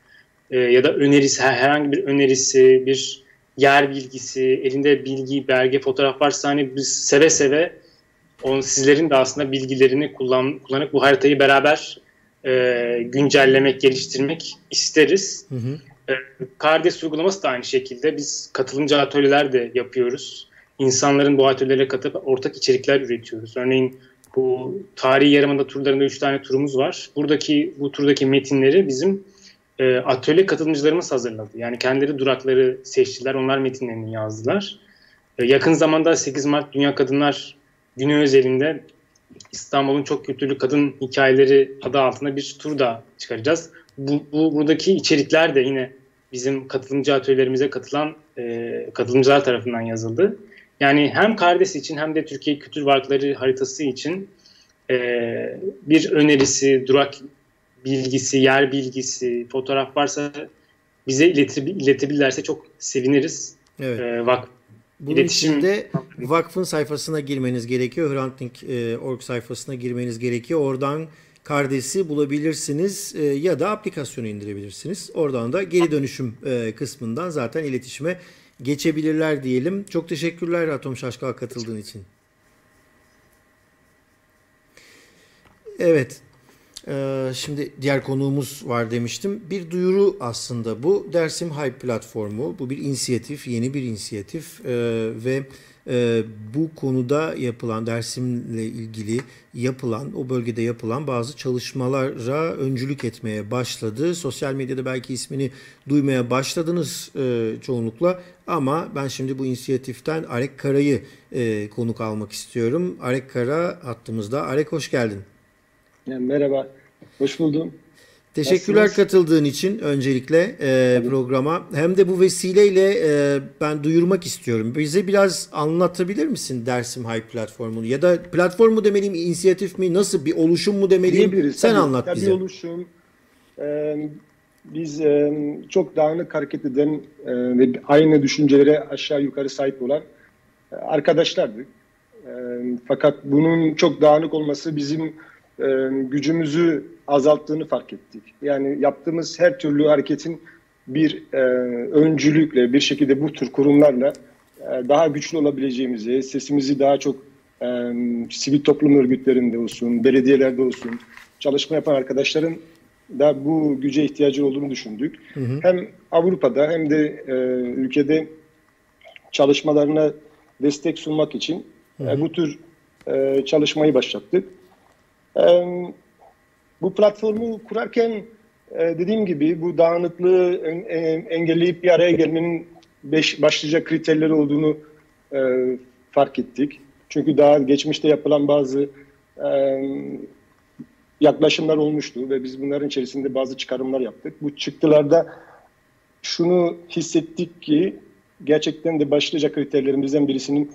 e, ya da önerisi herhangi bir önerisi, bir yer bilgisi, elinde bilgi, belge, fotoğraf varsa hani biz seve seve on sizlerin de aslında bilgilerini kullan, kullanıp bu haritayı beraber e, güncellemek, geliştirmek isteriz. Hı hı. E, Kardes uygulaması da aynı şekilde. Biz katılımcı atölyeler de yapıyoruz. İnsanların bu atölyelere katılıp ortak içerikler üretiyoruz. Örneğin bu tarihi yarımada turlarında 3 tane turumuz var. Buradaki bu turdaki metinleri bizim e, atölye katılımcılarımız hazırladı. Yani kendileri durakları seçtiler, onlar metinlerini yazdılar. E, yakın zamanda 8 Mart Dünya Kadınlar Günü özelinde İstanbul'un çok kültürlü kadın hikayeleri adı altında bir tur da çıkaracağız. Bu, bu buradaki içerikler de yine bizim katılımcı atölyelerimize katılan e, katılımcılar tarafından yazıldı. Yani hem Kardes için hem de Türkiye Kültür Varlıkları haritası için e, bir önerisi, durak bilgisi, yer bilgisi, fotoğraf varsa bize iletebilirlerse çok seviniriz. Evet. E, vakf bunun İletişim... için de vakfın sayfasına girmeniz gerekiyor. Hrantnik.org sayfasına girmeniz gerekiyor. Oradan Kardes'i bulabilirsiniz e, ya da aplikasyonu indirebilirsiniz. Oradan da geri dönüşüm e, kısmından zaten iletişime geçebilirler diyelim. Çok teşekkürler Atom Şaşkal katıldığın için. Evet. Ee, şimdi diğer konuğumuz var demiştim. Bir duyuru aslında bu. Dersim Hype platformu. Bu bir inisiyatif, yeni bir inisiyatif ee, ve e, bu konuda yapılan, Dersim'le ilgili yapılan, o bölgede yapılan bazı çalışmalara öncülük etmeye başladı. Sosyal medyada belki ismini duymaya başladınız e, çoğunlukla ama ben şimdi bu inisiyatiften Arek Kara'yı e, konuk almak istiyorum. Arek Kara hattımızda. Arek hoş geldin. Yani merhaba, hoş buldum. Teşekkürler Nasılsınız? katıldığın için öncelikle e, programa. Hem de bu vesileyle e, ben duyurmak istiyorum. Bize biraz anlatabilir misin Dersim High platformunu? Ya da platform mu demeliyim, inisiyatif mi, nasıl bir oluşum mu demeliyim? Sen tabii, anlat tabii bize. Bir oluşum. E, biz e, çok dağınık hareket eden e, ve aynı düşüncelere aşağı yukarı sahip olan e, arkadaşlardık. E, fakat bunun çok dağınık olması bizim e, gücümüzü azalttığını fark ettik. Yani yaptığımız her türlü hareketin bir e, öncülükle, bir şekilde bu tür kurumlarla e, daha güçlü olabileceğimizi, sesimizi daha çok e, sivil toplum örgütlerinde olsun, belediyelerde olsun, çalışma yapan arkadaşların da bu güce ihtiyacı olduğunu düşündük. Hı hı. Hem Avrupa'da hem de e, ülkede çalışmalarına destek sunmak için hı hı. E, bu tür e, çalışmayı başlattık. Bu platformu kurarken e, dediğim gibi bu dağınıklığı engelleyip bir araya gelmenin başlıca kriterleri olduğunu e, fark ettik. Çünkü daha geçmişte yapılan bazı yaklaşımlar olmuştu ve biz bunların içerisinde bazı çıkarımlar yaptık. Bu çıktılarda şunu hissettik ki gerçekten de başlıca kriterlerimizden birisinin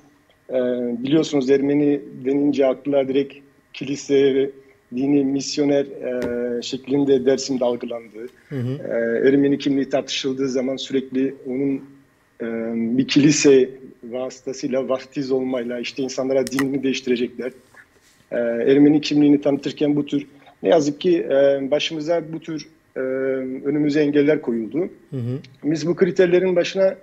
biliyorsunuz Ermeni denince aklılar direkt kilise dini misyoner e, şeklinde dersim dalgalandı. Hı hı. E, Ermeni kimliği tartışıldığı zaman sürekli onun e, bir kilise vasıtasıyla vaftiz olmayla işte insanlara dinini değiştirecekler. E, Ermeni kimliğini tanıtırken bu tür ne yazık ki e, başımıza bu tür e, önümüze engeller koyuldu. Hı hı. Biz bu kriterlerin başına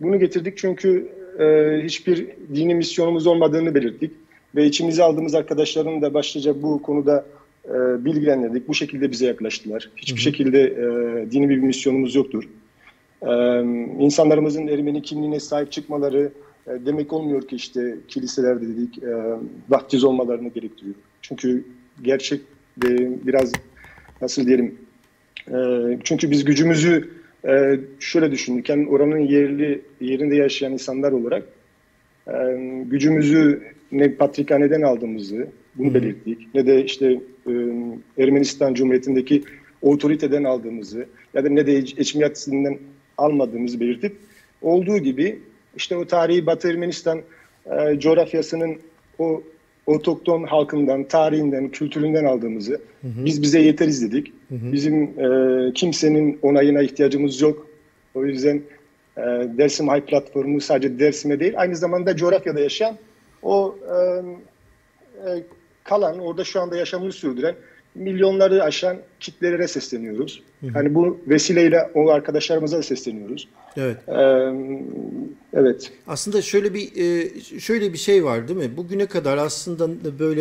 bunu getirdik çünkü e, hiçbir dini misyonumuz olmadığını belirttik ve içimize aldığımız arkadaşların da başlıca bu konuda e, bilgilendirdik. Bu şekilde bize yaklaştılar. Hiçbir Hı-hı. şekilde e, dini bir misyonumuz yoktur. E, insanlarımızın Ermeni kimliğine sahip çıkmaları e, demek olmuyor ki işte kiliselerde dedik e, vahtiz olmalarını gerektiriyor. Çünkü gerçek de biraz nasıl diyelim e, çünkü biz gücümüzü e, şöyle düşündük. Yani oranın yerli yerinde yaşayan insanlar olarak e, gücümüzü ne patrikhaneden aldığımızı, Bunu belirttik. Ne de işte e, Ermenistan Cumhuriyeti'ndeki otoriteden aldığımızı ya da ne de Eçmiyatisinden almadığımızı belirtip olduğu gibi işte o tarihi Batı Ermenistan e, coğrafyasının o otokton halkından, tarihinden, kültüründen aldığımızı hı hı. biz bize yeteriz dedik. Hı hı. Bizim e, kimsenin onayına ihtiyacımız yok. O yüzden e, Dersim High platformu sadece Dersim'e değil, aynı zamanda coğrafyada yaşayan o e, e, kalan, orada şu anda yaşamını sürdüren milyonları aşan kitlelere sesleniyoruz. Hı hı. Yani bu vesileyle o arkadaşlarımıza da sesleniyoruz. Evet. Ee, evet. Aslında şöyle bir e, şöyle bir şey var değil mi? Bugüne kadar aslında böyle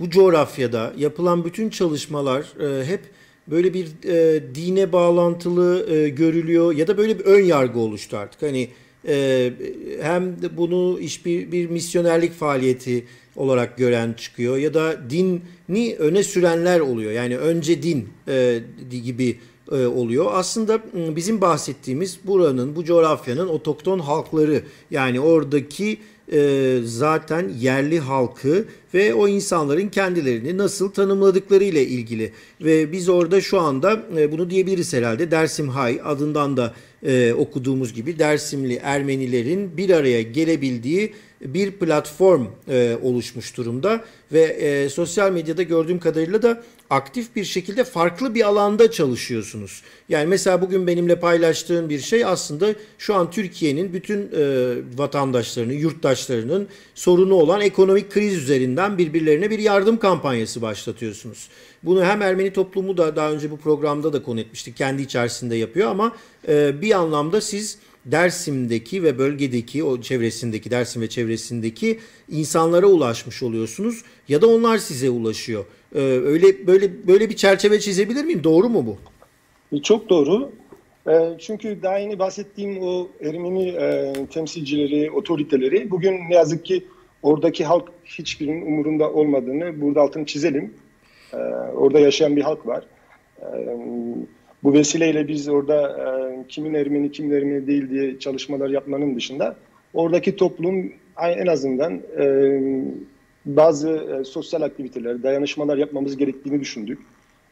bu coğrafyada yapılan bütün çalışmalar e, hep böyle bir e, dine bağlantılı görülüyor ya da böyle bir ön yargı oluştu artık. Hani e, hem de bunu iş bir, bir misyonerlik faaliyeti olarak gören çıkıyor ya da dini öne sürenler oluyor. Yani önce din e, gibi e, oluyor. Aslında bizim bahsettiğimiz buranın, bu coğrafyanın otokton halkları yani oradaki e, zaten yerli halkı ve o insanların kendilerini nasıl tanımladıkları ile ilgili. Ve biz orada şu anda e, bunu diyebiliriz herhalde Dersim Hay adından da e, okuduğumuz gibi Dersimli Ermenilerin bir araya gelebildiği bir platform e, oluşmuş durumda ve e, sosyal medyada gördüğüm kadarıyla da aktif bir şekilde farklı bir alanda çalışıyorsunuz. Yani mesela bugün benimle paylaştığın bir şey aslında şu an Türkiye'nin bütün e, vatandaşlarının, yurttaşlarının sorunu olan ekonomik kriz üzerinden birbirlerine bir yardım kampanyası başlatıyorsunuz. Bunu hem Ermeni toplumu da daha önce bu programda da konu etmiştik. Kendi içerisinde yapıyor ama e, bir anlamda siz Dersim'deki ve bölgedeki o çevresindeki Dersim ve çevresindeki insanlara ulaşmış oluyorsunuz ya da onlar size ulaşıyor. Ee, öyle böyle böyle bir çerçeve çizebilir miyim? Doğru mu bu? E, çok doğru. E, çünkü daha yeni bahsettiğim o Ermeni e, temsilcileri, otoriteleri bugün ne yazık ki oradaki halk hiçbirinin umurunda olmadığını burada altını çizelim. Orada yaşayan bir halk var. Bu vesileyle biz orada kimin Ermeni kimin Ermeni değil diye çalışmalar yapmanın dışında oradaki toplum en azından bazı e, sosyal aktiviteler, dayanışmalar yapmamız gerektiğini düşündük.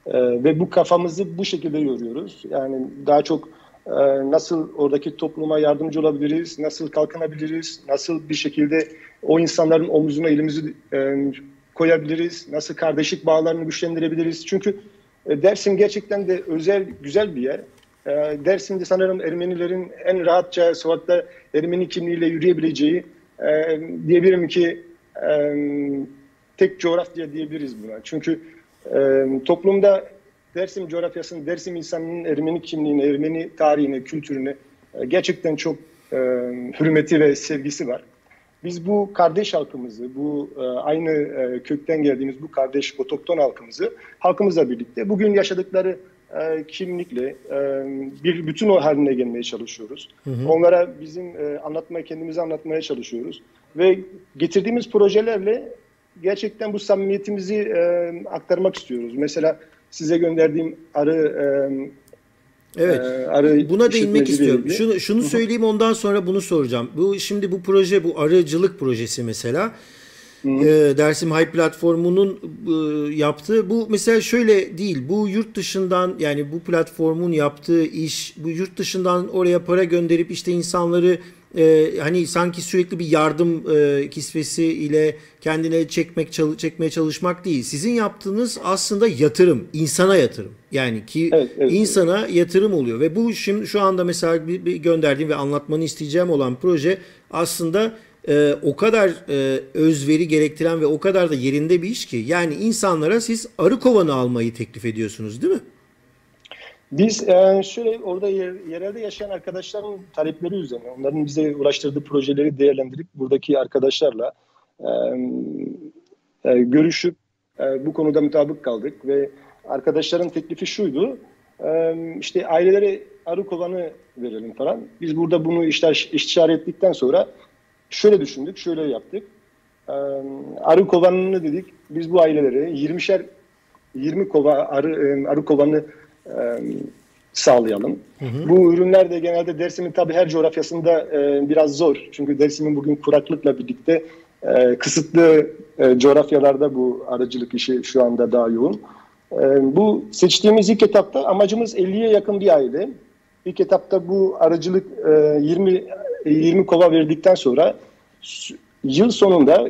E, ve bu kafamızı bu şekilde yoruyoruz. Yani daha çok e, nasıl oradaki topluma yardımcı olabiliriz, nasıl kalkınabiliriz, nasıl bir şekilde o insanların omuzuna elimizi koyabiliriz, nasıl kardeşlik bağlarını güçlendirebiliriz. Çünkü e, Dersim gerçekten de özel, güzel bir yer. E, Dersim'de sanırım Ermenilerin en rahatça sokakta Ermeni kimliğiyle yürüyebileceği e, diyebilirim ki tek coğrafya diyebiliriz buna. Çünkü toplumda Dersim coğrafyasının, Dersim insanının Ermeni kimliğine, Ermeni tarihine, kültürüne gerçekten çok hürmeti ve sevgisi var. Biz bu kardeş halkımızı, bu e, aynı e, kökten geldiğimiz bu kardeş otokton halkımızı halkımızla birlikte bugün yaşadıkları e, kimlikle bir bütün o haline gelmeye çalışıyoruz. Hı hı. Onlara bizim anlatmaya, kendimizi anlatmaya çalışıyoruz. Ve getirdiğimiz projelerle gerçekten bu samimiyetimizi aktarmak istiyoruz. Mesela size gönderdiğim arı Evet. Ee, Buna değinmek istiyorum. Şunu şunu söyleyeyim ondan sonra bunu soracağım. Bu şimdi bu proje bu arıcılık projesi mesela. E, Dersim High platformunun e, yaptığı bu mesela şöyle değil. Bu yurt dışından yani bu platformun yaptığı iş bu yurt dışından oraya para gönderip işte insanları e, hani sanki sürekli bir yardım e, kisvesi ile kendine çekmek çal- çekmeye çalışmak değil. Sizin yaptığınız aslında yatırım, insana yatırım. Yani ki evet, evet, insana evet. yatırım oluyor ve bu şimdi şu anda mesela bir, bir gönderdiğim ve anlatmanı isteyeceğim olan proje aslında e, o kadar e, özveri gerektiren ve o kadar da yerinde bir iş ki yani insanlara siz arı kovanı almayı teklif ediyorsunuz değil mi? Biz e, şöyle orada yer, yerelde yaşayan arkadaşların talepleri üzerine, onların bize ulaştırdığı projeleri değerlendirip buradaki arkadaşlarla e, e, görüşüp e, bu konuda mutabık kaldık ve arkadaşların teklifi şuydu, e, işte ailelere arı kovanı verelim falan. Biz burada bunu işler, istişare ettikten sonra şöyle düşündük, şöyle yaptık. E, arı kovanını dedik, biz bu ailelere 20'şer 20 kova arı, arı kovanı sağlayalım. Hı hı. Bu ürünler de genelde Dersim'in tabii her coğrafyasında e, biraz zor. Çünkü Dersim'in bugün kuraklıkla birlikte E, kısıtlı e, coğrafyalarda bu aracılık işi şu anda daha yoğun. E, bu seçtiğimiz ilk etapta amacımız 50'ye yakın bir aile. İlk etapta bu aracılık e, 20 20 kova verdikten sonra yıl sonunda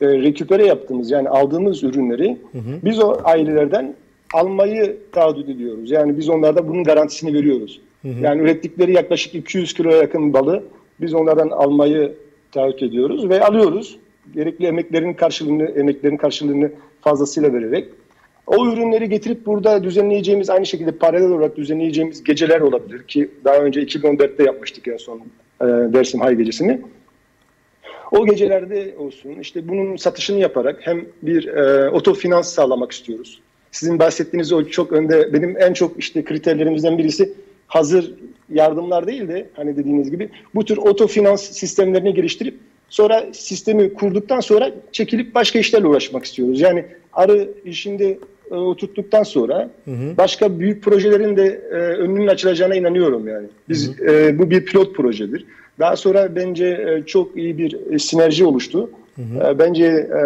e, reküpere yaptığımız yani aldığımız ürünleri hı hı. biz o ailelerden almayı taahhüt ediyoruz. Yani biz onlarda bunun garantisini veriyoruz. Hı hı. Yani ürettikleri yaklaşık 200 kiloya yakın balı biz onlardan almayı taahhüt ediyoruz ve alıyoruz. Gerekli emeklerin karşılığını, emeklerin karşılığını fazlasıyla vererek. O ürünleri getirip burada düzenleyeceğimiz aynı şekilde paralel olarak düzenleyeceğimiz geceler olabilir ki daha önce 2014'te yapmıştık en son e, Dersim Hay Gecesi'ni. O gecelerde olsun işte bunun satışını yaparak hem bir e, otofinans sağlamak istiyoruz. Sizin bahsettiğiniz o çok önde benim en çok işte kriterlerimizden birisi hazır yardımlar değil de hani dediğiniz gibi bu tür otofinans sistemlerini geliştirip sonra sistemi kurduktan sonra çekilip başka işlerle uğraşmak istiyoruz. Yani arı işinde e, oturttuktan sonra hı hı. başka büyük projelerin de e, önünün açılacağına inanıyorum yani. Biz hı hı. E, bu bir pilot projedir. Daha sonra bence e, çok iyi bir e, sinerji oluştu. Hı hı. E, bence e,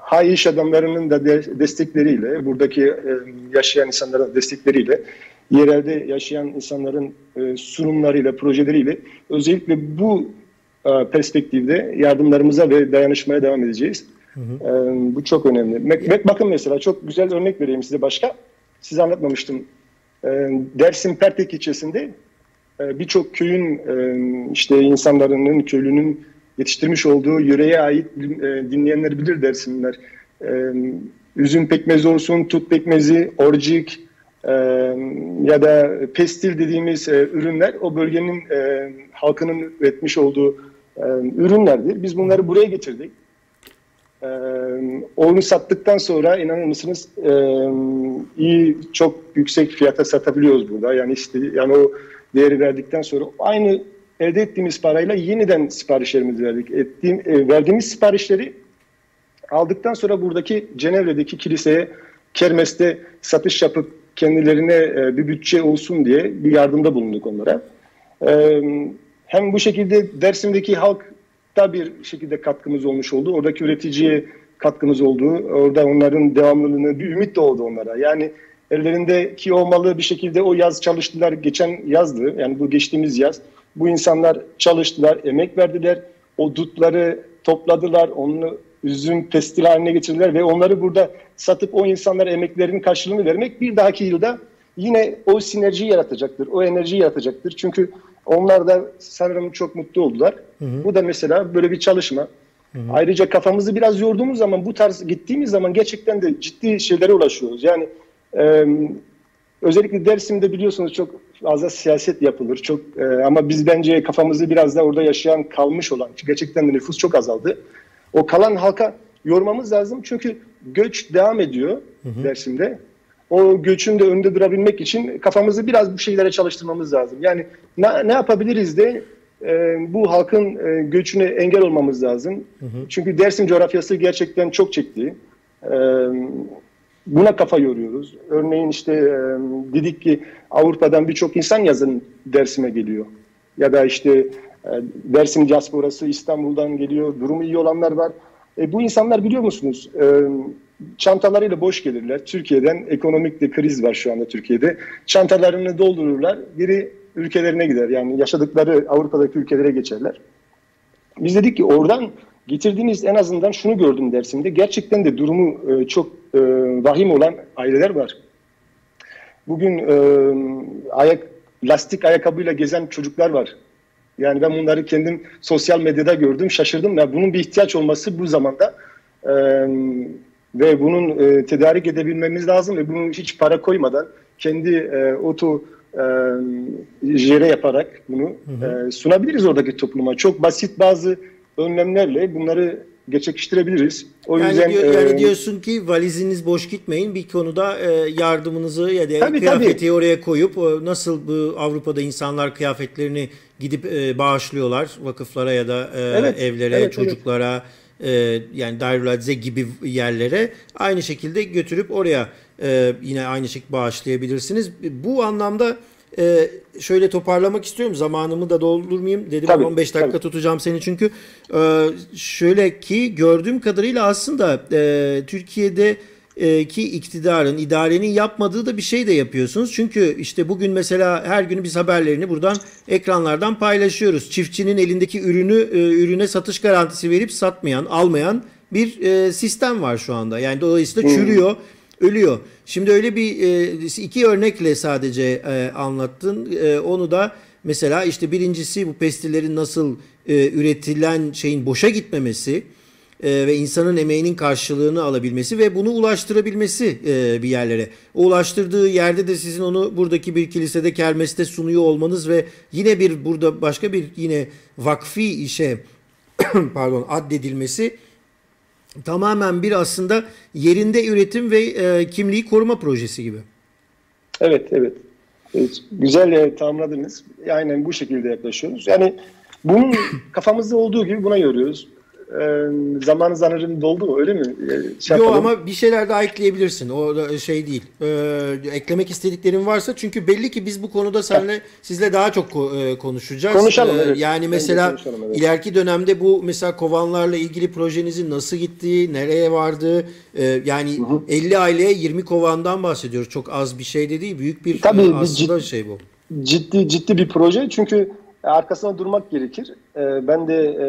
hay iş adamlarının da de, destekleriyle, buradaki e, yaşayan insanların destekleriyle, yerelde yaşayan insanların e, sunumlarıyla, projeleriyle özellikle bu e, perspektifte yardımlarımıza ve dayanışmaya devam edeceğiz. Hı hı. E, bu çok önemli. Bakın mesela çok güzel örnek vereyim size başka. Size anlatmamıştım. E, Dersim Pertek ilçesinde birçok köyün işte insanların, köylünün yetiştirmiş olduğu yöreye ait e, dinleyenler bilir Dersimler. E, üzüm pekmezi olsun, tut pekmezi, orcik e, ya da pestil dediğimiz ürünler o bölgenin halkının üretmiş olduğu ürünlerdir. Biz bunları buraya getirdik. Onu sattıktan sonra inanır mısınız iyi çok yüksek fiyata satabiliyoruz burada. Yani işte yani o değeri verdikten sonra aynı elde ettiğimiz parayla yeniden siparişlerimizi verdik. Ettiğim, e, verdiğimiz siparişleri aldıktan sonra buradaki Cenevre'deki kiliseye kermeste satış yapıp kendilerine e, bir bütçe olsun diye bir yardımda bulunduk onlara. E, hem bu şekilde Dersim'deki halk da bir şekilde katkımız olmuş oldu. Oradaki üreticiye katkımız oldu. Orada onların devamlılığını bir ümit doğdu onlara. Yani ellerindeki o malı bir şekilde o yaz çalıştılar. Geçen yazdı yani bu geçtiğimiz yaz. Bu insanlar çalıştılar, emek verdiler. O dutları topladılar, onu üzüm pestil haline getirdiler ve onları burada satıp o insanlara emeklerinin karşılığını vermek bir dahaki yılda yine o sinerji yaratacaktır, o enerji yaratacaktır. Çünkü onlar da sanırım çok mutlu oldular. Hı hı. Bu da mesela böyle bir çalışma. Hı hı. Ayrıca kafamızı biraz yorduğumuz zaman bu tarz gittiğimiz zaman gerçekten de ciddi şeylere ulaşıyoruz. Yani e, özellikle Dersim'de biliyorsunuz çok fazla siyaset yapılır. Çok e, ama biz bence kafamızı biraz da orada yaşayan kalmış olan gerçekten de nüfus çok azaldı. O kalan halka yormamız lazım çünkü göç devam ediyor hı hı. Dersim'de. O göçün de önünde durabilmek için kafamızı biraz bu şeylere çalıştırmamız lazım. Yani ne, ne yapabiliriz de e, bu halkın e, göçüne engel olmamız lazım. Hı hı. Çünkü Dersim coğrafyası gerçekten çok çekti. E, buna kafa yoruyoruz. Örneğin işte e, dedik ki Avrupa'dan birçok insan yazın Dersim'e geliyor. Ya da işte e, Dersim diasporası İstanbul'dan geliyor. Durumu iyi olanlar var. E, bu insanlar biliyor musunuz? E, çantalarıyla boş gelirler. Türkiye'den ekonomik de kriz var şu anda Türkiye'de. Çantalarını doldururlar. Biri ülkelerine gider. Yani yaşadıkları Avrupa'daki ülkelere geçerler. Biz dedik ki oradan getirdiğiniz en azından şunu gördüm dersimde. Gerçekten de durumu e, çok e, vahim olan aileler var. Bugün e, ayak lastik ayakkabıyla gezen çocuklar var. Yani ben bunları kendim sosyal medyada gördüm, şaşırdım. Ya bunun bir ihtiyaç olması bu zamanda e, ve bunun e, tedarik edebilmemiz lazım ve bunu hiç para koymadan kendi e, oto e, jere yaparak bunu hı hı. E, sunabiliriz oradaki topluma. Çok basit bazı önlemlerle bunları gerçekleştirebiliriz. O yani yüzden diyor, yani e, diyorsun ki valiziniz boş gitmeyin. Bir konuda e, yardımınızı ya da tabii, kıyafeti tabii. oraya koyup nasıl bu Avrupa'da insanlar kıyafetlerini gidip e, bağışlıyorlar vakıflara ya da e, evet, evlere, evet, çocuklara evet e, yani Darül gibi yerlere aynı şekilde götürüp oraya e, yine aynı şekilde bağışlayabilirsiniz. Bu anlamda e, şöyle toparlamak istiyorum. Zamanımı da doldurmayayım. Dedim Tabii, 15 dakika tabii. tutacağım seni çünkü. E, şöyle ki gördüğüm kadarıyla aslında e, Türkiye'de e, ki iktidarın, idarenin yapmadığı da bir şey de yapıyorsunuz. Çünkü işte bugün mesela her gün biz haberlerini buradan ekranlardan paylaşıyoruz. Çiftçinin elindeki ürünü e, ürüne satış garantisi verip satmayan, almayan bir e, sistem var şu anda. Yani dolayısıyla çürüyor, ölüyor. Şimdi öyle bir e, iki örnekle sadece e, anlattın. E, onu da mesela işte birincisi bu pestillerin nasıl üretilen şeyin boşa gitmemesi ve insanın emeğinin karşılığını alabilmesi ve bunu ulaştırabilmesi bir yerlere. O ulaştırdığı yerde de sizin onu buradaki bir kilisede kermeste sunuyor olmanız ve yine bir burada başka bir yine vakfi işe pardon addedilmesi tamamen bir aslında yerinde üretim ve e, kimliği koruma projesi gibi. Evet, evet. Evet, güzel e, tamamladınız. Aynen bu şekilde yaklaşıyoruz. Yani bunun kafamızda olduğu gibi buna yoruyoruz. Ee, zamanı sanırım doldu öyle mi? Şey Yo yapalım. ama bir şeyler daha ekleyebilirsin. O da şey değil. Ee, eklemek istediklerin varsa çünkü belli ki biz bu konuda seninle sizle daha çok ko- e, konuşacağız. Konuşalım, evet. Yani mesela konuşalım, evet. ileriki dönemde bu mesela kovanlarla ilgili projenizin nasıl gittiği, nereye vardığı e, yani 50 aileye 20 kovandan bahsediyoruz. Çok az bir şey de değil. Büyük bir Tabii, e, aslında cid- şey bu. ciddi ciddi bir proje çünkü arkasına durmak gerekir. Ee, ben de e,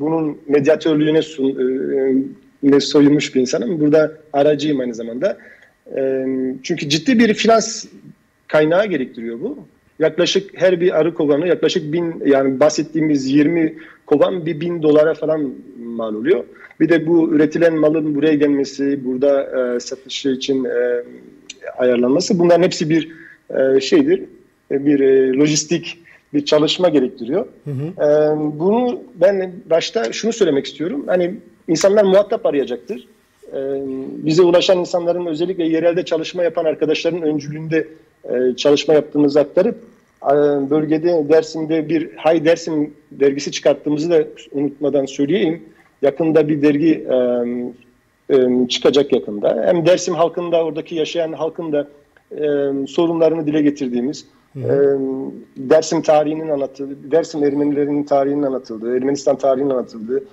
bunun medyatörlüğüne sun, e, ne soyunmuş bir insanım. Burada aracıyım aynı zamanda. E, çünkü ciddi bir finans kaynağı gerektiriyor bu. Yaklaşık her bir arı kovanı yaklaşık bin yani bahsettiğimiz 20 kovan bir bin dolara falan mal oluyor. Bir de bu üretilen malın buraya gelmesi, burada e, satışı için e, ayarlanması bunların hepsi bir e, şeydir. E, bir e, lojistik bir çalışma gerektiriyor. E, bunu ben başta şunu söylemek istiyorum. Hani insanlar muhatap arayacaktır. E, bize ulaşan insanların özellikle yerelde çalışma yapan arkadaşların öncülüğünde e, çalışma yaptığımızı aktarıp e, bölgede Dersim'de bir Hay Dersim dergisi çıkarttığımızı da unutmadan söyleyeyim. Yakında bir dergi e, e, çıkacak yakında. Hem Dersim halkında oradaki yaşayan halkın da e, sorunlarını dile getirdiğimiz, e, Dersim tarihinin anlatıldığı, Dersim Ermenilerinin tarihinin anlatıldığı, Ermenistan tarihinin anlatıldığı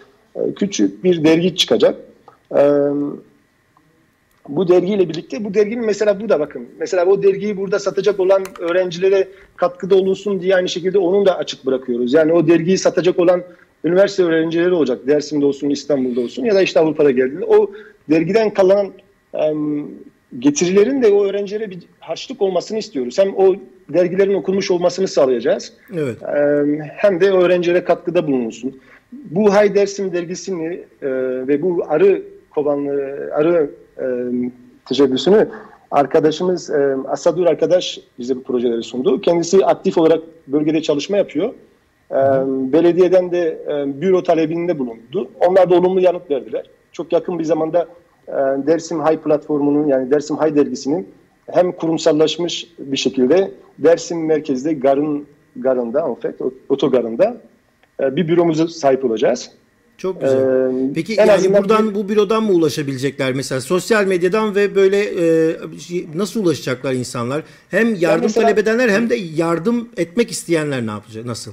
küçük bir dergi çıkacak. Bu dergiyle birlikte bu derginin mesela bu da bakın. Mesela o dergiyi burada satacak olan öğrencilere katkıda olunsun diye aynı şekilde onun da açık bırakıyoruz. Yani o dergiyi satacak olan üniversite öğrencileri olacak. Dersim'de olsun, İstanbul'da olsun ya da işte Avrupa'da geldiğinde. O dergiden kalan getirilerin de o öğrencilere bir harçlık olmasını istiyoruz. Hem o dergilerin okunmuş olmasını sağlayacağız. Evet. Em, hem de öğrencilere katkıda bulunulsun. Bu Hay Dersim dergisini e, ve bu arı kovanlı, arı e, teşebbüsünü arkadaşımız e, Asadur arkadaş bize bu projeleri sundu. Kendisi aktif olarak bölgede çalışma yapıyor. Belediyeden de büro talebinde bulundu. Onlar da olumlu yanıt verdiler. Çok yakın bir zamanda Dersim Hay platformunun yani Dersim Hay dergisinin hem kurumsallaşmış bir şekilde Dersim merkezde garın garında, fait, otogarında e, bir büromuza sahip olacağız. Çok güzel. Ee, Peki en yani buradan bir- bu bürodan mı ulaşabilecekler mesela sosyal medyadan ve böyle e, şey- nasıl ulaşacaklar insanlar? Hem yardım mesela- talep edenler hem de yardım etmek isteyenler ne yapacak? Nasıl?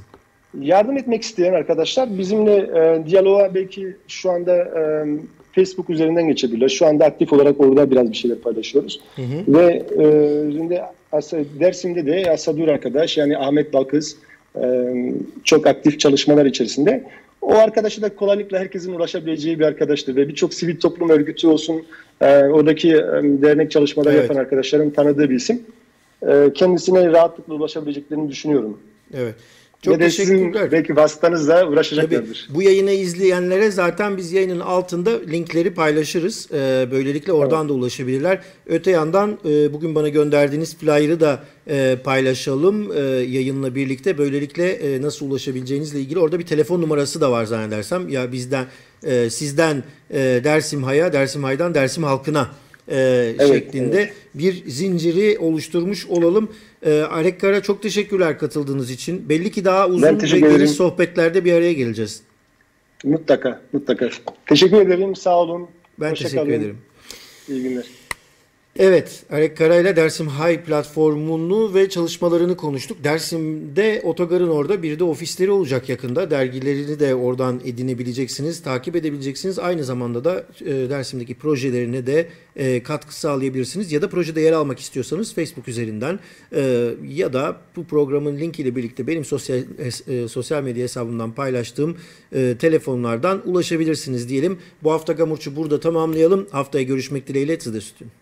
Yardım etmek isteyen arkadaşlar bizimle e, diyaloğa belki şu anda e, Facebook üzerinden geçebilirler. Şu anda aktif olarak orada biraz bir şeyler paylaşıyoruz. Ve e, üzerinde As- Dersim'de de Asadur arkadaş yani Ahmet Balkız e, çok aktif çalışmalar içerisinde. O arkadaşı da kolaylıkla herkesin ulaşabileceği bir arkadaştır ve birçok sivil toplum örgütü olsun, e, oradaki e, dernek çalışmaları Evet. yapan arkadaşların tanıdığı bir isim. E, kendisine rahatlıkla ulaşabileceklerini düşünüyorum. Evet. Çok Ve teşekkürler. belki vasıtanızla Tabii uğraşacaklardır. bu yayını izleyenlere zaten biz yayının altında linkleri paylaşırız. Ee, böylelikle oradan da ulaşabilirler. Öte yandan e, bugün bana gönderdiğiniz flyer'ı da e, paylaşalım e, yayınla birlikte. Böylelikle e, nasıl ulaşabileceğinizle ilgili orada bir telefon numarası da var zannedersem. Ya bizden e, sizden e, Dersim Hay'a, Dersim Hay'dan Dersim halkına e, şeklinde bir zinciri oluşturmuş olalım. E, Alek Kara çok teşekkürler katıldığınız için. Belli ki daha uzun ve geniş sohbetlerde bir araya geleceğiz. Mutlaka, mutlaka. Teşekkür ederim, sağ olun. Ben Hoşça teşekkür kalın. ederim. İyi günler. Evet, Arek Kara'yla Dersim High platformunu ve çalışmalarını konuştuk. Dersim'de otogarın orada bir de ofisleri olacak yakında. Dergilerini de oradan edinebileceksiniz, takip edebileceksiniz. Aynı zamanda da e, Dersim'deki projelerine de e, katkı sağlayabilirsiniz. Ya da projede yer almak istiyorsanız Facebook üzerinden e, ya da bu programın linkiyle birlikte benim sosyal e, sosyal medya hesabımdan paylaştığım e, telefonlardan ulaşabilirsiniz diyelim. Bu hafta Gamurç'u burada tamamlayalım. Haftaya görüşmek dileğiyle Tıdır Sütün.